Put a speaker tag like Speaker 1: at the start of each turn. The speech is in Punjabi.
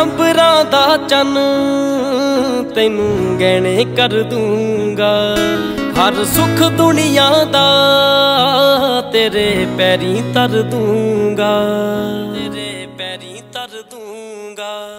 Speaker 1: ਅੰਬਰਾਂ ਦਾ ਚੰਨ ਤੈਨੂੰ ਗਹਿਣੇ ਕਰ ਦੂੰਗਾ। ਹਰ ਸੁੱਖ ਦੁਨੀਆ ਦਾ ਤੇਰੇ ਪੈਰੀ ਤਰ ਦੂੰਗਾ। ਤੇਰੇ ਪੈਰੀ ਤਰ ਦੂੰਗਾ।